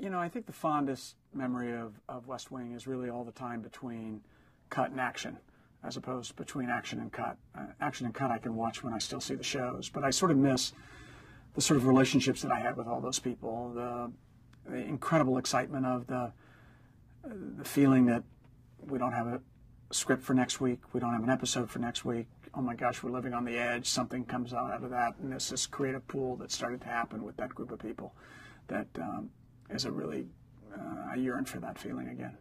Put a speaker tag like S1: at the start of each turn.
S1: you know, I think the fondest memory of, of West Wing is really all the time between cut and action, as opposed to between action and cut. Uh, action and cut I can watch when I still see the shows, but I sort of miss the sort of relationships that I had with all those people, the, the incredible excitement of the the feeling that we don't have a script for next week, we don't have an episode for next week. Oh my gosh, we're living on the edge. Something comes out of that, and this this creative pool that started to happen with that group of people. That um, is a really uh, I yearn for that feeling again.